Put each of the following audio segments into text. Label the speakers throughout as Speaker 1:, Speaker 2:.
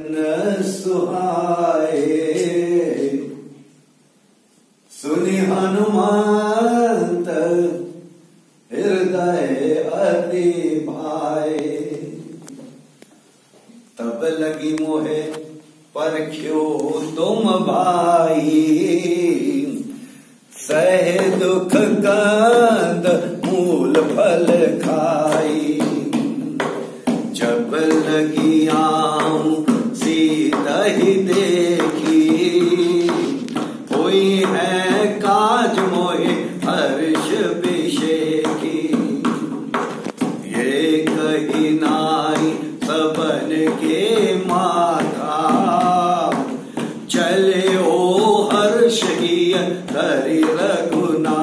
Speaker 1: न सुहाए। सुनि हनुमंत हृदय अति भाए। तब लगी मोहे परख्यो तुम भाई? सह दुख कंद मूल फल खाई। जब लगी ರಘುನಾ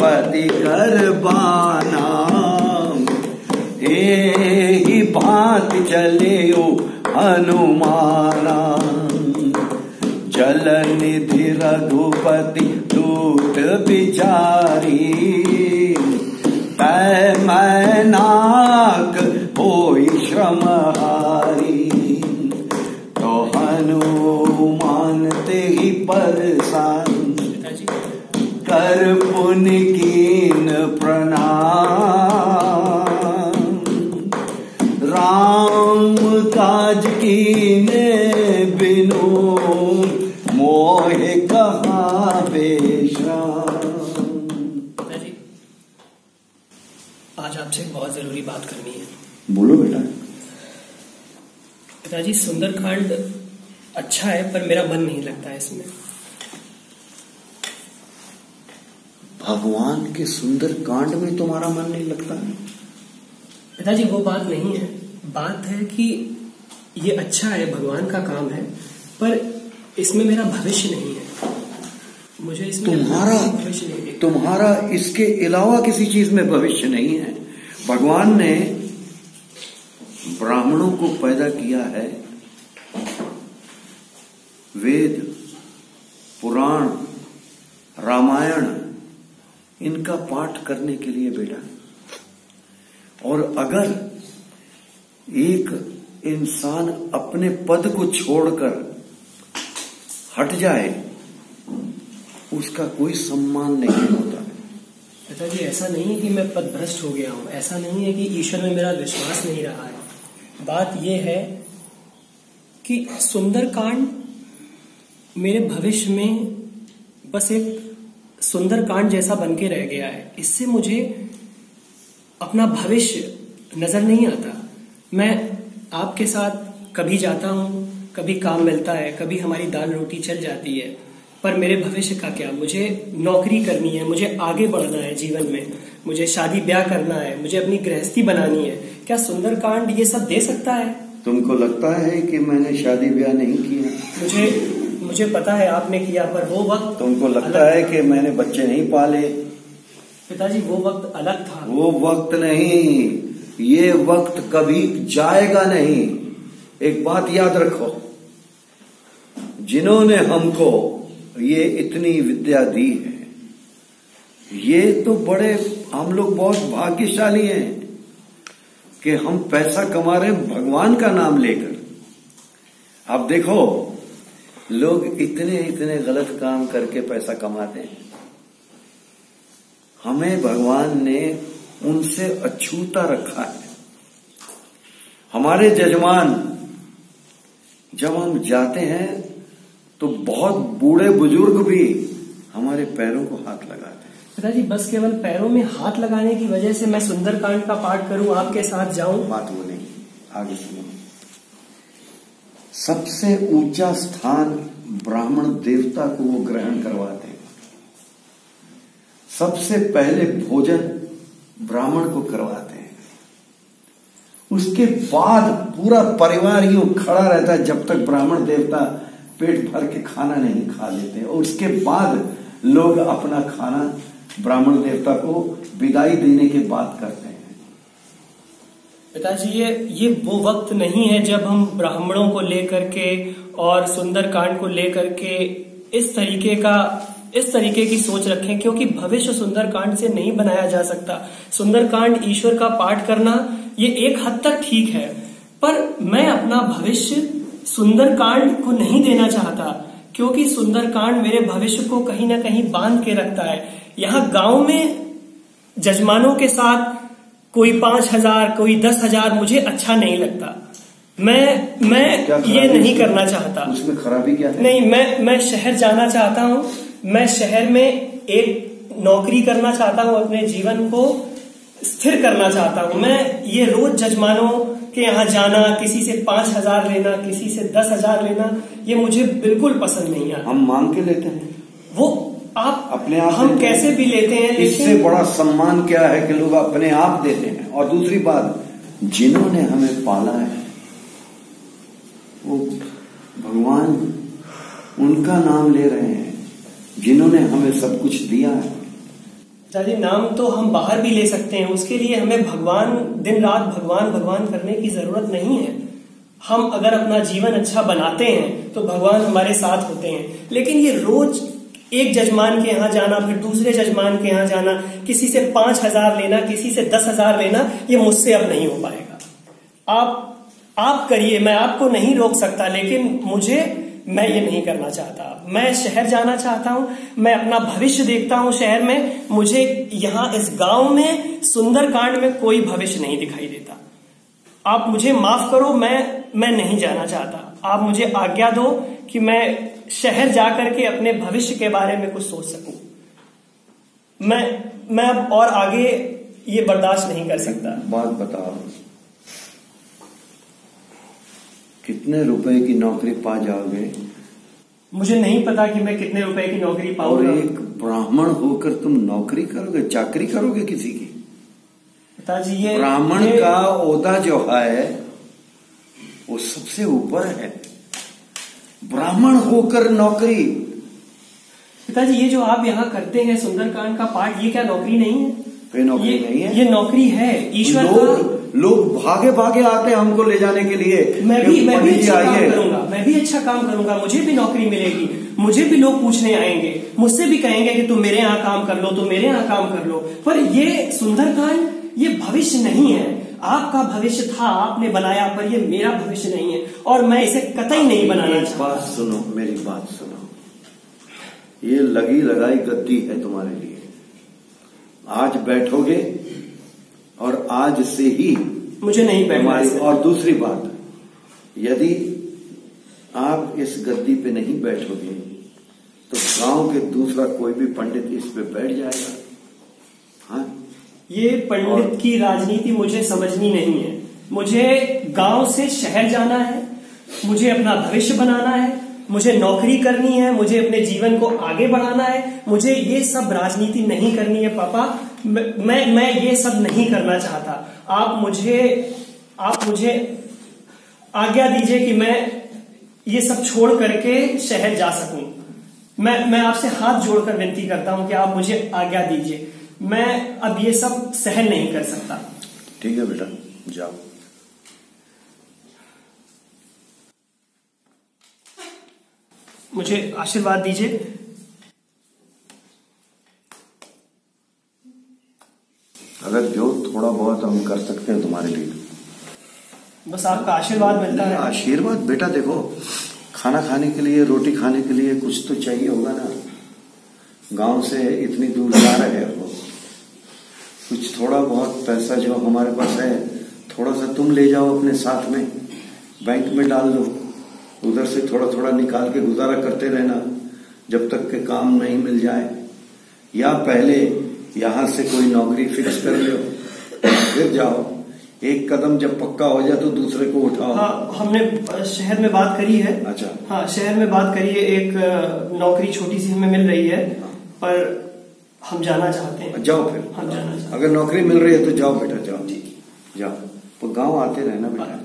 Speaker 1: रघुपति कर बाना ही भात चले हनुमाना। जल निधि रघुपति दूत बिचारी। तय मैनाक होई श्रम पुण्य प्रणाम। राम काज कीने बिनु मोहे कहा
Speaker 2: आज आपसे बहुत ज़रूरी बात करनी है।
Speaker 1: बोलो बेटा।
Speaker 2: पिताजी सुंदरकांड अच्छा है पर मेरा मन नहीं लगता है इसमें।
Speaker 1: भगवान के सुंदर कांड में तुम्हारा मन नहीं लगता? है
Speaker 2: पिताजी वो बात नहीं है। बात है कि ये अच्छा है भगवान का काम है पर इसमें मेरा भविष्य नहीं है। मुझे इसमें
Speaker 1: तुम्हारा
Speaker 2: भविष्य नहीं है।
Speaker 1: तुम्हारा इसके अलावा किसी चीज़ में भविष्य नहीं है। भगवान ने ब्राह्मणों को पैदा किया है। वेद पुराण रामायण इनका पाठ करने के लिए बेटा। और अगर एक इंसान अपने पद को छोड़कर हट जाए, उसका कोई सम्मान नहीं होता।
Speaker 2: पिताजी ऐसा नहीं है कि मैं पद भ्रष्ट हो गया हूँ। ऐसा नहीं है कि ईश्वर में मेरा विश्वास नहीं रहा है। बात यह है कि सुंदरकांड मेरे भविष्य में बस एक सुंदरकांड जैसा बन के रह गया है। इससे मुझे अपना भविष्य नज़र नहीं आता। मैं आपके साथ कभी जाता हूँ कभी काम मिलता है कभी हमारी दाल रोटी चल जाती है। पर मेरे भविष्य का क्या? मुझे नौकरी करनी है मुझे आगे बढ़ना है जीवन में मुझे शादी ब्याह करना है मुझे अपनी गृहस्थी बनानी है। क्या सुंदरकांड ये सब दे सकता है?
Speaker 1: तुमको लगता है कि मैंने शादी ब्याह नहीं किया?
Speaker 2: मुझे मुझे पता है आपने किया पर वो वक्त
Speaker 1: तो उनको
Speaker 2: लगता
Speaker 1: है कि मैंने बच्चे नहीं पाले?
Speaker 2: पिताजी वो वक्त अलग था।
Speaker 1: वो वक्त नहीं। ये वक्त कभी जाएगा नहीं। एक बात याद रखो जिन्होंने हमको ये इतनी विद्या दी है ये तो बड़े हम लोग बहुत भाग्यशाली हैं कि हम पैसा कमा रहे हैं भगवान का नाम लेकर। आप देखो लोग इतने इतने गलत काम करके पैसा कमाते हैं। हमें भगवान ने उनसे अछूता रखा है। हमारे जजमान जब हम जाते हैं तो बहुत बूढ़े बुज़ुर्ग भी हमारे पैरों को हाथ लगाते हैं।
Speaker 2: पिताजी बस केवल पैरों में हाथ लगाने की वजह से मैं सुंदरकांड का पाठ करूँ आपके साथ जाऊँ?
Speaker 1: बात वो नहीं आगे सुनो। सबसे ऊँचा स्थान ब्राह्मण देवता को वो ग्रहण करवाते हैं। सबसे पहले भोजन ब्राह्मण को करवाते हैं। उसके बाद पूरा परिवार यूँ खड़ा रहता है जब तक ब्राह्मण देवता पेट भर के खाना नहीं खा लेते। और उसके बाद लोग अपना खाना ब्राह्मण देवता को विदाई देने के बाद करते हैं।
Speaker 2: पिताजी, ये ये वो वक्त नहीं है जब हम ब्राह्मणों को लेकर के और सुंदरकांड को लेकर के इस तरीके का, इस तरीके की सोच रखें, क्योंकि भविष्य सुंदरकांड से नहीं बनाया जा सकता। सुंदरकांड ईश्वर का पाठ करना, ये एक हद तक ठीक है। पर मैं अपना भविष्य सुंदरकांड को नहीं देना चाहता, क्योंकि सुंदरकांड मेरे भविष्य को कहीं ना कहीं बाँध के रखता है। यहाँ गाँव में जजमानों के साथ कोई पाँच हज़ार कोई दस हज़ार मुझे अच्छा नहीं लगता। मैं मैं ये नहीं करना चाहता।
Speaker 1: उसमें खराबी क्या है?
Speaker 2: नहीं मैं मैं शहर जाना चाहता हूँ। मैं शहर में एक नौकरी करना चाहता हूँ अपने जीवन को स्थिर करना चाहता हूँ। मैं ये रोज जजमानों के यहाँ जाना किसी से पाँच हज़ार लेना किसी से दस हज़ार लेना ये मुझे बिल्कुल पसंद नहीं है
Speaker 1: हम मांग के लेते हैं।
Speaker 2: वो आप
Speaker 1: अपने आप
Speaker 2: हम कैसे भी लेते हैं
Speaker 1: इससे बड़ा सम्मान क्या है कि लोग अपने आप देते हैं? और दूसरी बात जिन्होंने हमें पाला है वो भगवान उनका नाम ले रहे हैं जिन्होंने हमें सब कुछ दिया है।
Speaker 2: दादी नाम तो हम बाहर भी ले सकते हैं। उसके लिए हमें भगवान दिन रात भगवान भगवान करने की ज़रूरत नहीं है। हम अगर अपना जीवन अच्छा बनाते हैं तो भगवान हमारे साथ होते हैं। लेकिन ये रोज एक जजमान के यहाँ जाना, फिर दूसरे जजमान के यहाँ जाना, किसी से पाँच हज़ार लेना, किसी से दस हज़ार लेना, ये मुझसे अब नहीं हो पाएगा। आप आप करिए, मैं आपको नहीं रोक सकता, लेकिन मुझे, मैं ये नहीं करना चाहता। मैं शहर जाना चाहता हूँ, मैं अपना भविष्य देखता हूँ शहर में, मुझे यहाँ इस गाँव में, सुंदरकांड में कोई भविष्य नहीं दिखाई देता। आप मुझे माफ़ करो, मैं मैं नहीं जाना चाहता। आप मुझे आज्ञा दो कि मैं शहर जाकर के अपने भविष्य के बारे में कुछ सोच सकूँ। मैं मैं अब और आगे ये बर्दाश्त नहीं कर सकता।
Speaker 1: बात बताओ। कितने रुपए की नौकरी पा जाओगे?
Speaker 2: मुझे नहीं पता कि मैं कितने रुपए की नौकरी
Speaker 1: और
Speaker 2: पाऊँगा
Speaker 1: एक ब्राह्मण होकर तुम नौकरी करोगे? चाकरी करोगे किसी की?
Speaker 2: पिताजी ये
Speaker 1: ब्राह्मण का ओदा जो है वो सबसे ऊपर है। ब्राह्मण होकर नौकरी।
Speaker 2: पिताजी ये जो आप यहाँ करते हैं सुंदरकांड का पाठ ये क्या नौकरी नहीं है?
Speaker 1: कोई नौकरी
Speaker 2: ये,
Speaker 1: नहीं है।
Speaker 2: ये नौकरी है। ईश्वर का
Speaker 1: लोग लोग भागे भागे आते हैं हमको ले जाने के लिए।
Speaker 2: मैं भी मैं भी अच्छा काम करूँगा। मैं भी अच्छा काम करूँगा। मुझे भी नौकरी मिलेगी। मुझे भी लोग पूछने आएँगे। मुझसे भी कहेंगे कि तुम मेरे यहाँ काम कर लो तुम मेरे यहाँ काम कर लो। पर ये सुंदरकांड ये भविष्य नहीं है। आपका भविष्य था आपने बनाया पर ये मेरा भविष्य नहीं है और मैं इसे कतई नहीं बनाना चाहता।
Speaker 1: बात सुनो मेरी बात सुनो। ये लगी लगाई गद्दी है तुम्हारे लिए। आज बैठोगे और आज से ही
Speaker 2: मुझे नहीं बैठना
Speaker 1: और दूसरी बात यदि आप इस गद्दी पे नहीं बैठोगे तो गाँव के दूसरा कोई भी पंडित इस पे बैठ जाएगा।
Speaker 2: ये पंडित की राजनीति मुझे समझनी नहीं है। मुझे गाँव से शहर जाना है मुझे अपना भविष्य बनाना है मुझे नौकरी करनी है मुझे अपने जीवन को आगे बढ़ाना है मुझे ये सब राजनीति नहीं करनी है पापा। मैं मैं ये सब नहीं करना चाहता। आप मुझे आप मुझे आज्ञा दीजिए कि मैं ये सब छोड़ करके शहर जा सकूँ। मैं मैं आपसे हाथ जोड़कर विनती करता हूँ कि आप मुझे आज्ञा दीजिए। मैं अब ये सब सहन नहीं कर सकता।
Speaker 1: ठीक है बेटा जाओ।
Speaker 2: मुझे आशीर्वाद दीजिए।
Speaker 1: अगर जो थोड़ा बहुत हम कर सकते हैं तुम्हारे लिए।
Speaker 2: बस आपका आशीर्वाद मिलता है।
Speaker 1: आशीर्वाद बेटा देखो खाना खाने के लिए रोटी खाने के लिए कुछ तो चाहिए होगा ना। गाँव से इतनी दूर जा रहे हो। कुछ थोड़ा बहुत पैसा जो हमारे पास है थोड़ा सा तुम ले जाओ अपने साथ में। बैंक में डाल दो। उधर से थोड़ा थोड़ा निकाल के गुजारा करते रहना जब तक के काम नहीं मिल जाए। या पहले यहाँ से कोई नौकरी फिक्स कर लो फिर जाओ। एक कदम जब पक्का हो जाए तो दूसरे को उठाओ।
Speaker 2: हाँ हमने शहर में बात करी है।
Speaker 1: अच्छा।
Speaker 2: हाँ शहर में बात करी है। एक नौकरी छोटी सी हमें मिल रही है। पर हम जाना चाहते हैं।
Speaker 1: जाओ फिर।
Speaker 2: हम जाना चाहते
Speaker 1: अगर नौकरी मिल रही है तो जाओ बेटा जाओ।
Speaker 2: जी
Speaker 1: जाओ। तो गाँव आते रहना बेटा।